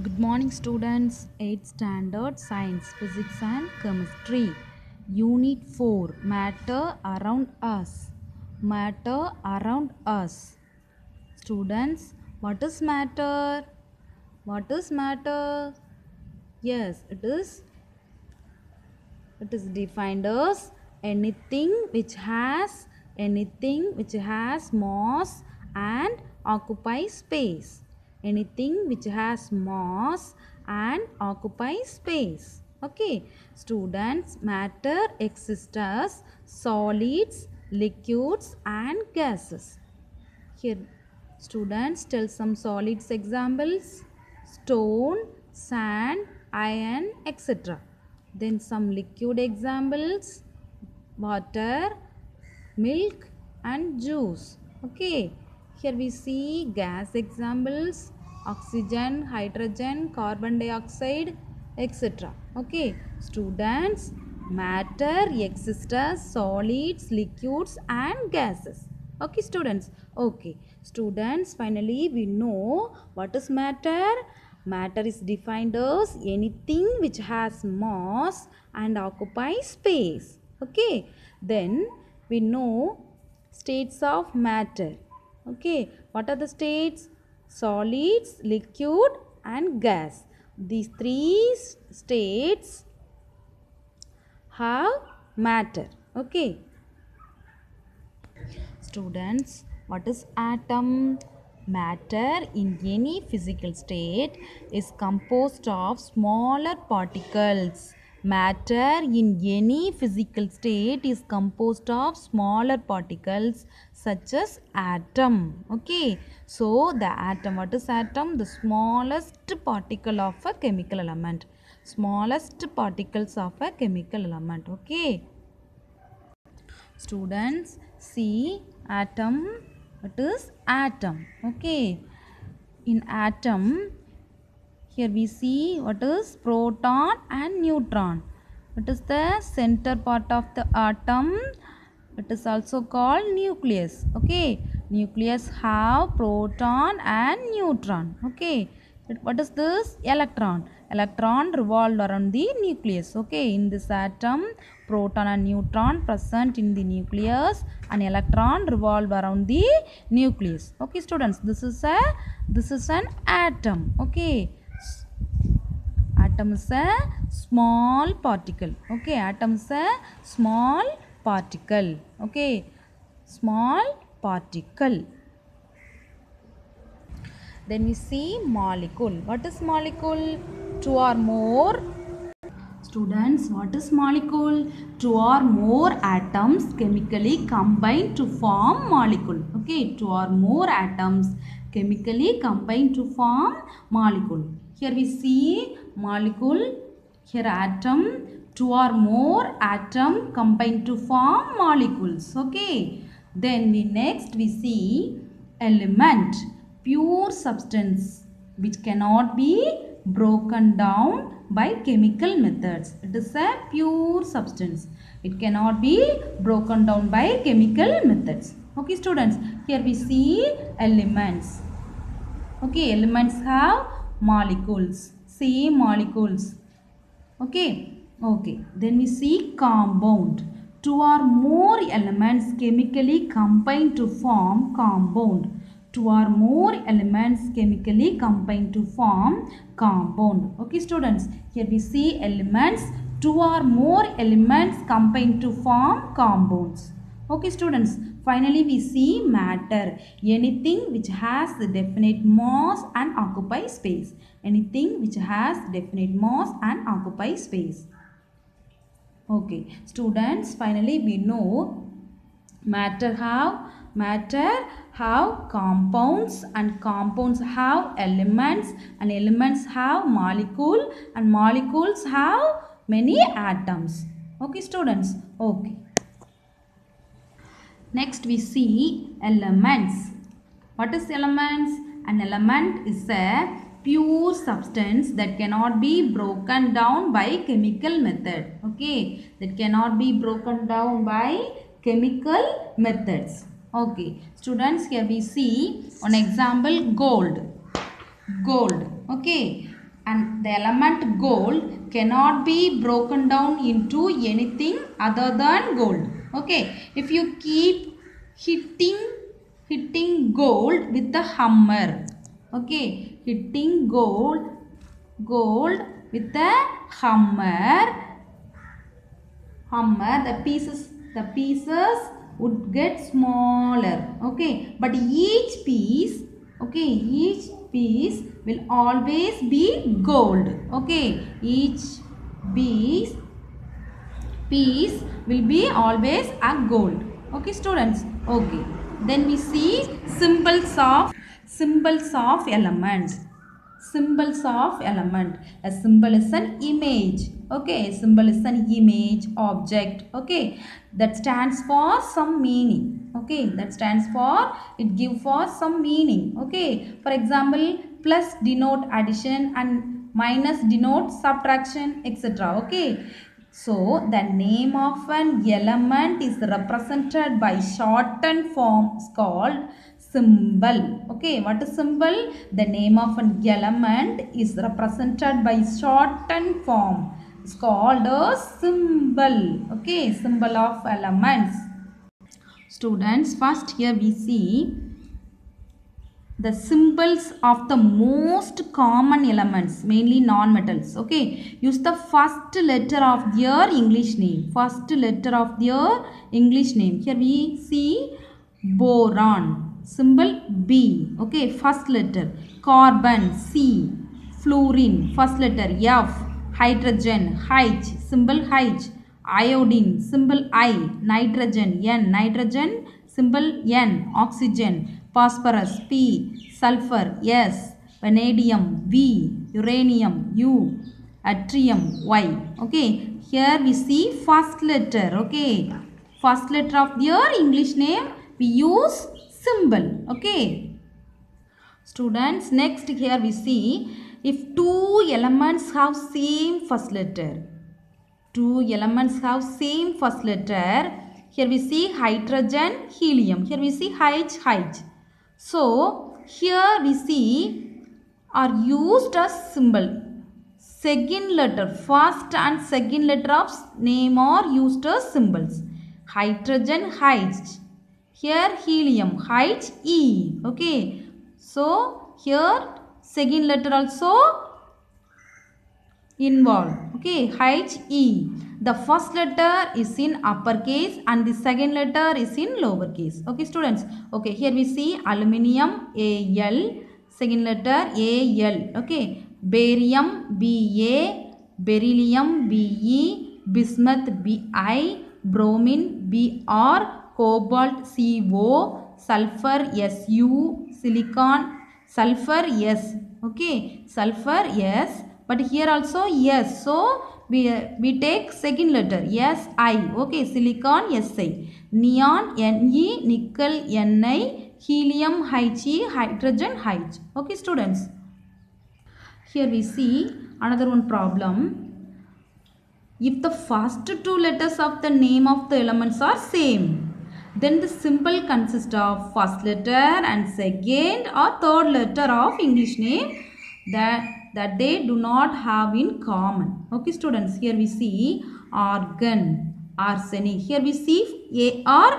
Good morning, students. 8th standard science, physics, and chemistry. Unit 4 Matter around us. Matter around us. Students, what is matter? What is matter? Yes, it is. It is defined as anything which has anything which has mass and occupies space anything which has mass and occupies space. Okay. Students matter exists as solids liquids and gases. Here students tell some solids examples. Stone sand iron etc then some liquid examples. Water milk and juice. Okay here we see gas examples oxygen hydrogen carbon dioxide etc. Okay. Students matter exists as solids liquids and gases. Okay students. Okay. Students finally we know what is matter. Matter is defined as anything which has mass and occupies space. Okay. Then we know states of matter okay what are the states? Solids liquid and gas. These three states have matter. Okay. Students what is atom? Matter in any physical state is composed of smaller particles matter in any physical state is composed of smaller particles such as atom. Okay? So the atom what is atom? The smallest particle of a chemical element. Smallest particles of a chemical element. Okay? Students see atom what is atom? Okay? In atom here we see what is proton and neutron. What is the center part of the atom? It is also called nucleus. Okay. Nucleus have proton and neutron. Okay. What is this? Electron. Electron revolved around the nucleus. Okay. In this atom proton and neutron present in the nucleus and electron revolve around the nucleus. Okay students this is a this is an atom. Okay atom is a small particle. Okay atom is a small particle. Okay small particle. Then we see molecule. What is molecule? Two or more students what is molecule? Two or more atoms chemically combine to form molecule. Okay two or more atoms chemically combine to form molecule. Here we see molecule. Here atom two or more atom combine to form molecules okay? Then we next we see element pure substance which cannot be broken down by chemical methods. It is a pure substance. It cannot be broken down by chemical methods. Okay students here we see elements. Okay elements have molecules same molecules. Okay? Okay. Then we see compound. Two or more elements chemically combine to form compound. Two or more elements chemically combine to form compound. Okay students? Here we see elements. Two or more elements combine to form compounds. Okay students finally we see matter. Anything which has the definite mass and occupy space. Anything which has definite mass and occupy space. Okay students finally we know matter have matter have compounds and compounds have elements and elements have molecule and molecules have many atoms. Okay students okay next we see elements. What is elements? An element is a pure substance that cannot be broken down by chemical method. Okay? That cannot be broken down by chemical methods. Okay? Students here we see one example gold. Gold. Okay? And the element gold cannot be broken down into anything other than gold okay if you keep hitting hitting gold with the hammer. Okay hitting gold gold with the hammer. Hammer the pieces the pieces would get smaller. Okay but each piece okay each piece will always be gold. Okay each piece piece will be always a gold okay students? Okay. Then we see symbols of symbols of elements. Symbols of element. A symbol is an image. Okay a symbol is an image object. Okay that stands for some meaning. Okay that stands for it give for some meaning. Okay for example plus denote addition and minus denote subtraction etc okay so the name of an element is represented by shortened forms called symbol. Okay what is symbol? The name of an element is represented by shortened form. It's called a symbol. Okay symbol of elements. Students first here we see the symbols of the most common elements mainly non-metals okay? Use the first letter of their english name first letter of their english name. Here we see boron symbol b okay? First letter carbon c fluorine. First letter f hydrogen h symbol h. Iodine symbol i. Nitrogen n. Nitrogen symbol n. Oxygen phosphorus p sulfur s vanadium v uranium u yttrium y. Okay here we see first letter okay. First letter of their english name we use symbol okay. Students next here we see if two elements have same first letter. Two elements have same first letter. Here we see hydrogen helium. Here we see h h so here we see are used as symbol. Second letter first and second letter of name are used as symbols. Hydrogen h. Here helium h e. Okay. So here second letter also involved. Okay. H e the first letter is in uppercase and the second letter is in lowercase okay students. Okay here we see aluminium al second letter al okay barium ba beryllium be bismuth bi bromine br cobalt co sulfur su silicon sulfur s. Okay sulfur s but here also yes so we uh, we take second letter s i. Okay silicon s i. Neon ne nickel ni helium he hydrogen h. Okay students. Here we see another one problem. If the first two letters of the name of the elements are same then the symbol consists of first letter and second or third letter of english name. That that they do not have in common. Okay students here we see argon arsenic. Here we see ar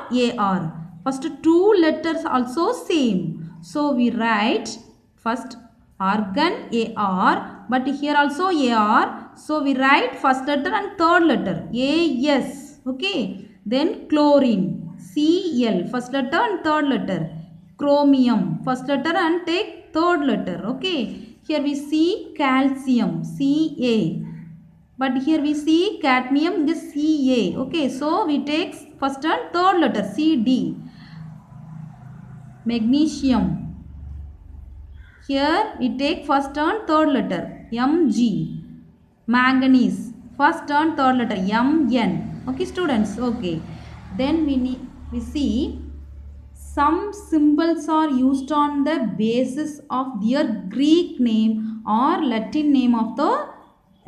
ar first two letters also same. So we write first argon ar but here also ar so we write first letter and third letter. As okay. Then chlorine cl first letter and third letter. Chromium first letter and take third letter okay here we see calcium ca but here we see cadmium this ca okay so we take first and third letter cd magnesium. Here we take first and third letter mg manganese first and third letter mn okay students okay. Then we need we see some symbols are used on the basis of their greek name or latin name of the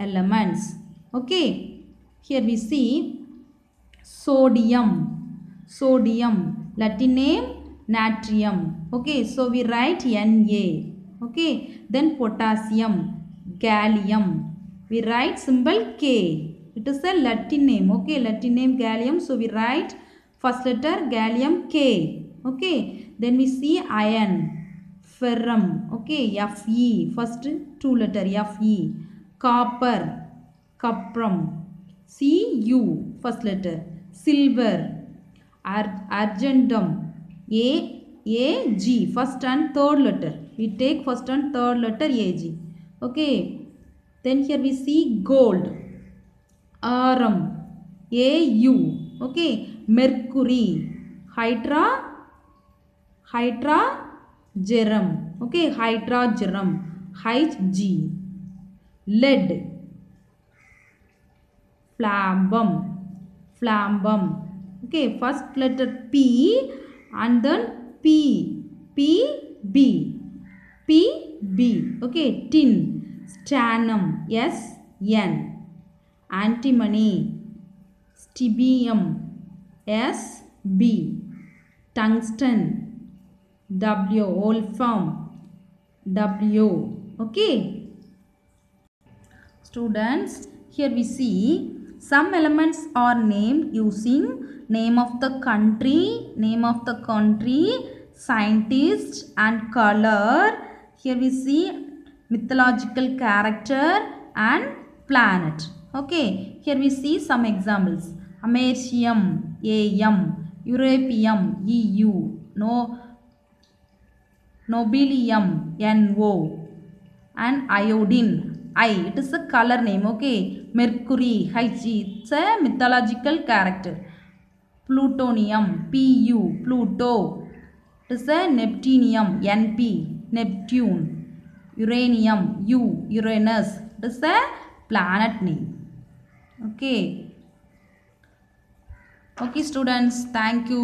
elements. Okay. Here we see sodium. Sodium. Latin name natrium. Okay. So we write na okay. Then potassium. Kalium. We write symbol k. It is a latin name. Okay. Latin name kalium. So we write first letter kalium k okay then we see iron ferrum okay fe first two letter fe copper cuprum cu first letter silver Ar- argentum a a g first and third letter we take first and third letter ag okay then here we see gold arum au okay mercury hydra hydra gerum okay hydra gerum hg lead flambum flambum okay first letter p and then p p b p b okay tin stannum s n antimony stibium s b tungsten w wolfram w okay? Students here we see some elements are named using name of the country name of the country scientist and color. Here we see mythological character and planet okay? Here we see some examples. Americium am europium eu no nobelium no and iodine i it is a color name okay mercury hg it's a mythological character plutonium pu pluto it is a neptunium np neptune uranium u uranus it is a planet name okay okay students thank you